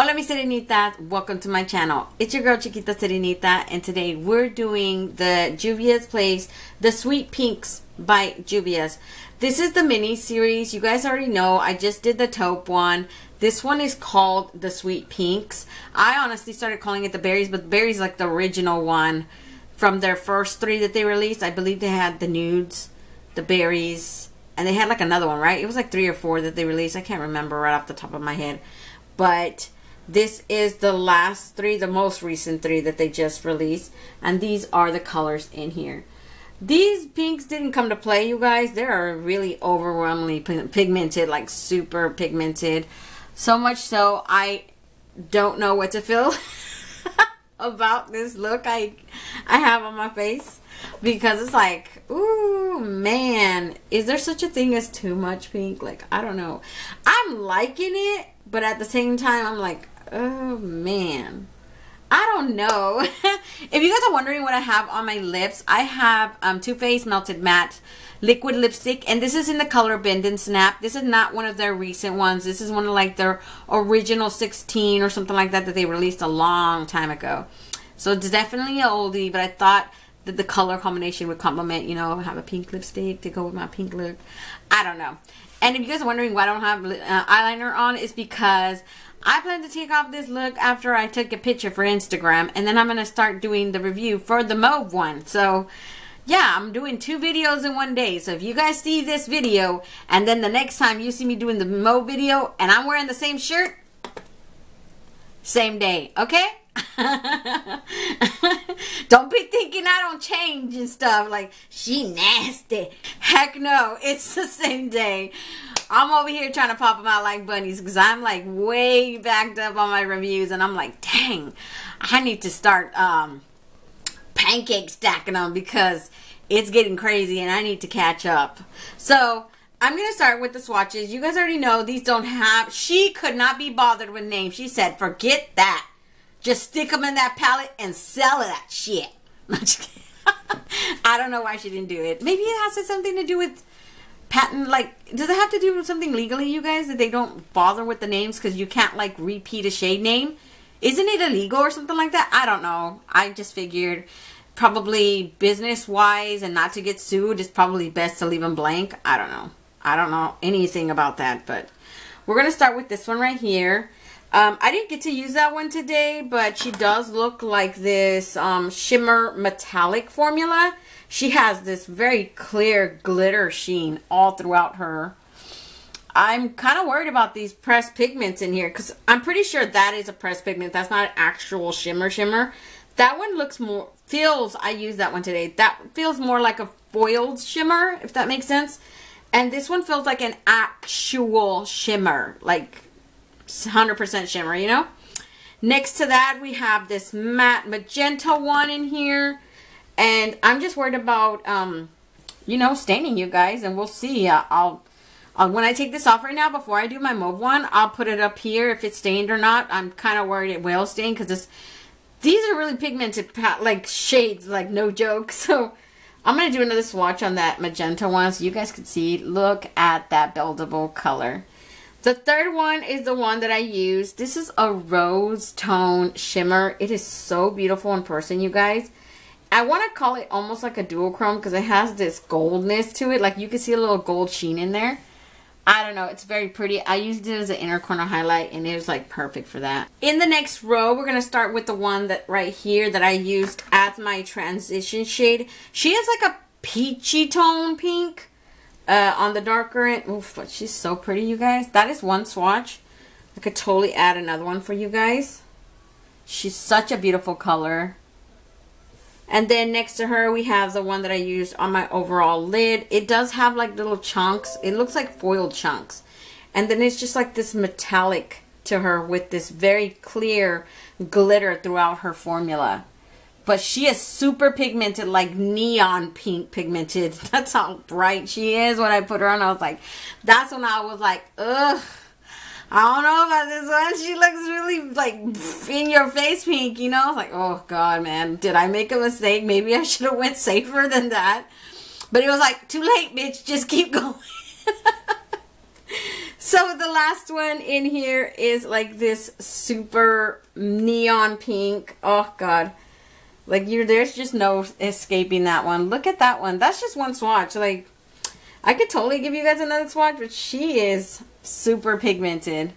Hola mi Sirenitas, welcome to my channel. It's your girl Chiquita Sirenita and today we're doing the Juvia's Place, the Sweet Pinks by Juvia's. This is the mini series. You guys already know I just did the taupe one. This one is called the Sweet Pinks. I honestly started calling it the berries, but the berries like the original one from their first three that they released. I believe they had the nudes, the berries, and they had like another one, right? It was like three or four that they released. I can't remember right off the top of my head. But this is the last three, the most recent three that they just released. And these are the colors in here. These pinks didn't come to play, you guys. They are really overwhelmingly pigmented, like super pigmented. So much so, I don't know what to feel about this look I, I have on my face. Because it's like, ooh, man. Is there such a thing as too much pink? Like, I don't know. I'm liking it, but at the same time, I'm like, Oh man. I don't know. if you guys are wondering what I have on my lips, I have um, Too Faced Melted Matte liquid lipstick and this is in the color Bend and Snap. This is not one of their recent ones. This is one of like their original 16 or something like that that they released a long time ago. So it's definitely an oldie, but I thought that the color combination would complement, you know, have a pink lipstick to go with my pink look. I don't know. And if you guys are wondering why I don't have uh, eyeliner on, is because I plan to take off this look after I took a picture for Instagram. And then I'm going to start doing the review for the mauve one. So, yeah, I'm doing two videos in one day. So if you guys see this video and then the next time you see me doing the mauve video and I'm wearing the same shirt, same day, okay? don't be thinking I don't change and stuff like she nasty. Heck no, it's the same day. I'm over here trying to pop them out like bunnies because I'm like way backed up on my reviews and I'm like, dang, I need to start um, pancake stacking them because it's getting crazy and I need to catch up. So I'm going to start with the swatches. You guys already know these don't have, she could not be bothered with names. She said, forget that. Just stick them in that palette and sell that shit. I don't know why she didn't do it. Maybe it has something to do with patent like does it have to do with something legally you guys that they don't bother with the names because you can't like repeat a shade name? Isn't it illegal or something like that? I don't know. I just figured probably business wise and not to get sued it's probably best to leave them blank. I don't know. I don't know anything about that but we're gonna start with this one right here. Um, I didn't get to use that one today, but she does look like this um, shimmer metallic formula. She has this very clear glitter sheen all throughout her. I'm kind of worried about these pressed pigments in here because I'm pretty sure that is a pressed pigment. That's not an actual shimmer shimmer. That one looks more, feels, I used that one today. That feels more like a foiled shimmer, if that makes sense. And this one feels like an actual shimmer, like 100% shimmer, you know? Next to that, we have this matte magenta one in here. And I'm just worried about, um, you know, staining you guys. And we'll see. Uh, I'll, uh, when I take this off right now, before I do my mauve one, I'll put it up here if it's stained or not. I'm kind of worried it will stain because this, these are really pigmented, like shades, like no joke. So I'm going to do another swatch on that magenta one so you guys can see. Look at that buildable color. The third one is the one that I use. This is a rose tone shimmer. It is so beautiful in person, you guys. I want to call it almost like a duochrome because it has this goldness to it. Like you can see a little gold sheen in there. I don't know. It's very pretty. I used it as an inner corner highlight and it was like perfect for that. In the next row, we're going to start with the one that right here that I used as my transition shade. She is like a peachy tone pink uh, on the darker end. Oof, but she's so pretty, you guys. That is one swatch. I could totally add another one for you guys. She's such a beautiful color. And then next to her, we have the one that I used on my overall lid. It does have like little chunks. It looks like foiled chunks. And then it's just like this metallic to her with this very clear glitter throughout her formula. But she is super pigmented, like neon pink pigmented. That's how bright she is when I put her on. I was like, that's when I was like, ugh. I don't know about this one. She looks really like in your face pink, you know? Like, oh god, man, did I make a mistake? Maybe I should have went safer than that. But it was like, too late, bitch. Just keep going. So the last one in here is like this super neon pink. Oh god. Like you there's just no escaping that one. Look at that one. That's just one swatch. Like I could totally give you guys another swatch, but she is super pigmented.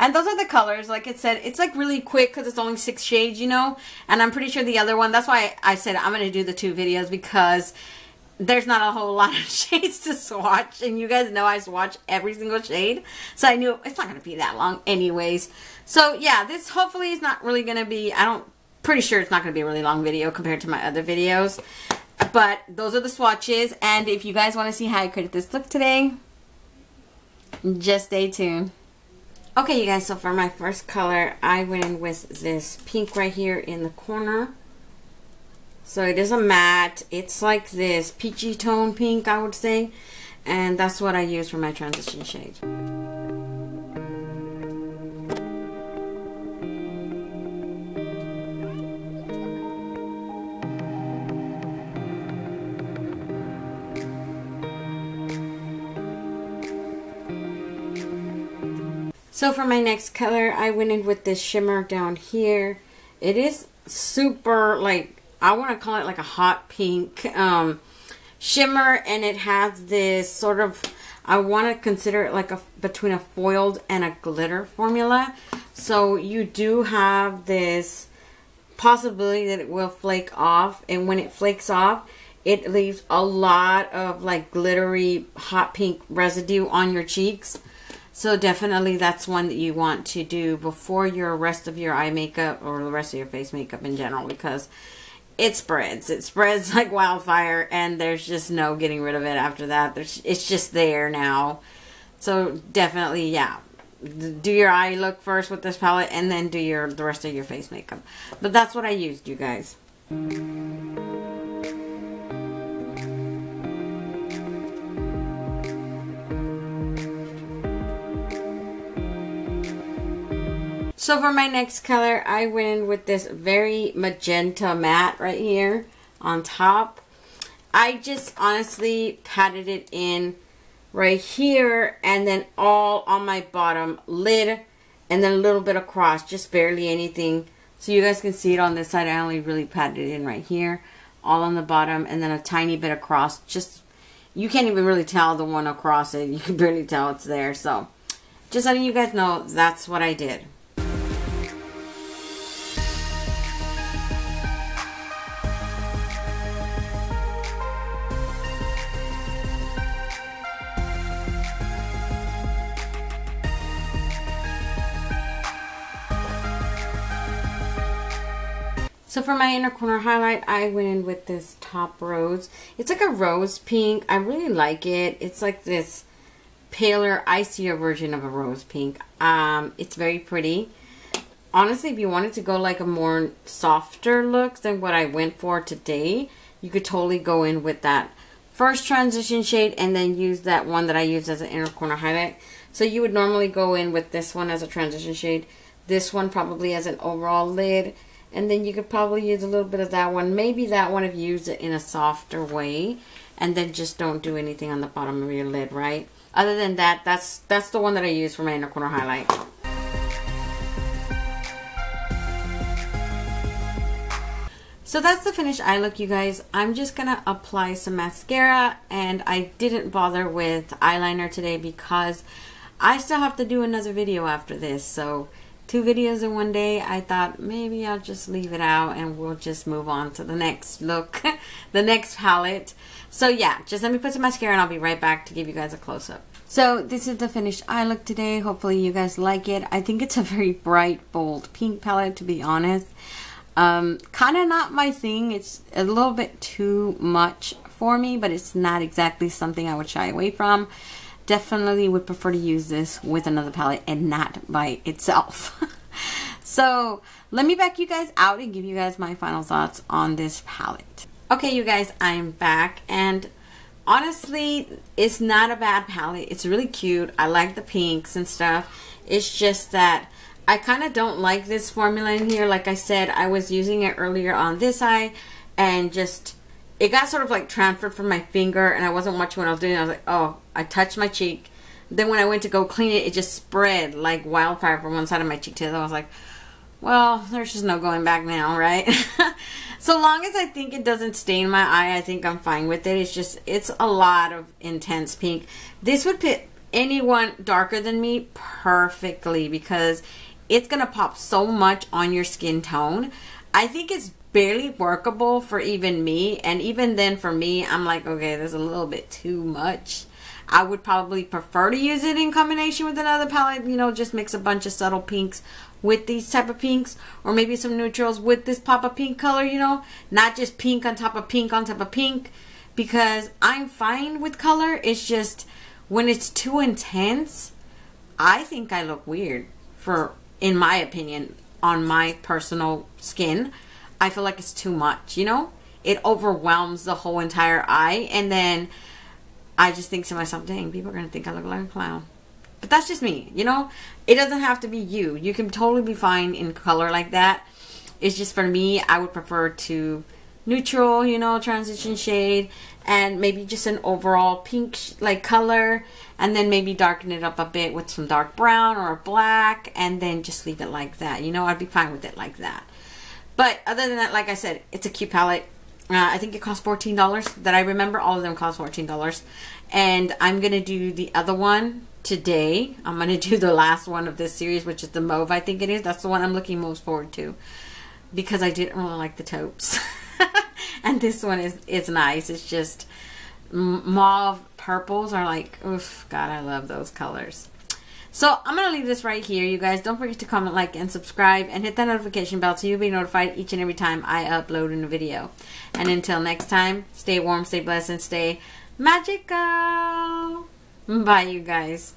And those are the colors. Like it said, it's like really quick because it's only six shades, you know? And I'm pretty sure the other one, that's why I said I'm going to do the two videos because there's not a whole lot of shades to swatch. And you guys know I swatch every single shade. So I knew it's not going to be that long anyways. So yeah, this hopefully is not really going to be, I don't, pretty sure it's not going to be a really long video compared to my other videos. But those are the swatches. And if you guys want to see how I created this look today, just stay tuned. Okay, you guys, so for my first color, I went in with this pink right here in the corner. So it is a matte. It's like this peachy tone pink, I would say. And that's what I use for my transition shade. So for my next color, I went in with this shimmer down here. It is super, like, I want to call it like a hot pink um, shimmer. And it has this sort of, I want to consider it like a between a foiled and a glitter formula. So you do have this possibility that it will flake off. And when it flakes off, it leaves a lot of like glittery hot pink residue on your cheeks. So definitely that's one that you want to do before your rest of your eye makeup or the rest of your face makeup in general because it spreads. It spreads like wildfire and there's just no getting rid of it after that. There's, it's just there now. So definitely, yeah. Do your eye look first with this palette and then do your the rest of your face makeup. But that's what I used, you guys. So for my next color, I went in with this very magenta matte right here on top. I just honestly patted it in right here and then all on my bottom lid and then a little bit across, just barely anything. So you guys can see it on this side. I only really patted it in right here, all on the bottom and then a tiny bit across. Just, you can't even really tell the one across it. You can barely tell it's there. So just letting you guys know that's what I did. So for my inner corner highlight, I went in with this top rose. It's like a rose pink. I really like it. It's like this paler, icier version of a rose pink. Um, it's very pretty. Honestly, if you wanted to go like a more softer look than what I went for today, you could totally go in with that first transition shade and then use that one that I used as an inner corner highlight. So you would normally go in with this one as a transition shade, this one probably as an overall lid, and then you could probably use a little bit of that one. Maybe that one if you use it in a softer way. And then just don't do anything on the bottom of your lid, right? Other than that, that's that's the one that I use for my inner corner highlight. So that's the finished eye look, you guys. I'm just going to apply some mascara. And I didn't bother with eyeliner today because I still have to do another video after this. So two videos in one day, I thought maybe I'll just leave it out and we'll just move on to the next look, the next palette. So yeah, just let me put some mascara and I'll be right back to give you guys a close-up. So this is the finished eye look today. Hopefully you guys like it. I think it's a very bright, bold pink palette to be honest. Um, kind of not my thing. It's a little bit too much for me, but it's not exactly something I would shy away from definitely would prefer to use this with another palette and not by itself. so let me back you guys out and give you guys my final thoughts on this palette. Okay, you guys, I'm back and honestly, it's not a bad palette. It's really cute. I like the pinks and stuff. It's just that I kind of don't like this formula in here. Like I said, I was using it earlier on this eye and just it got sort of like transferred from my finger and I wasn't watching what I was doing. I was like, oh, I touched my cheek. Then when I went to go clean it, it just spread like wildfire from one side of my cheek to the other. I was like, well, there's just no going back now, right? so long as I think it doesn't stain my eye, I think I'm fine with it. It's just, it's a lot of intense pink. This would fit anyone darker than me perfectly because it's going to pop so much on your skin tone. I think it's barely workable for even me. And even then for me, I'm like, okay, there's a little bit too much. I would probably prefer to use it in combination with another palette. You know, just mix a bunch of subtle pinks with these type of pinks. Or maybe some neutrals with this pop of pink color, you know. Not just pink on top of pink on top of pink. Because I'm fine with color. It's just when it's too intense, I think I look weird. For, in my opinion, on my personal skin. I feel like it's too much, you know? It overwhelms the whole entire eye. And then I just think to myself, dang, people are going to think I look like a clown. But that's just me, you know? It doesn't have to be you. You can totally be fine in color like that. It's just for me, I would prefer to neutral, you know, transition shade and maybe just an overall pink like color and then maybe darken it up a bit with some dark brown or black and then just leave it like that. You know, I'd be fine with it like that. But other than that, like I said, it's a cute palette. Uh, I think it cost $14 that I remember. All of them cost $14. And I'm going to do the other one today. I'm going to do the last one of this series, which is the mauve, I think it is. That's the one I'm looking most forward to. Because I didn't really like the taupes. and this one is, is nice. It's just mauve purples are like, oof, God, I love those colors. So I'm going to leave this right here, you guys. Don't forget to comment, like, and subscribe, and hit that notification bell so you'll be notified each and every time I upload a new video. And until next time, stay warm, stay blessed, and stay magical. Bye, you guys.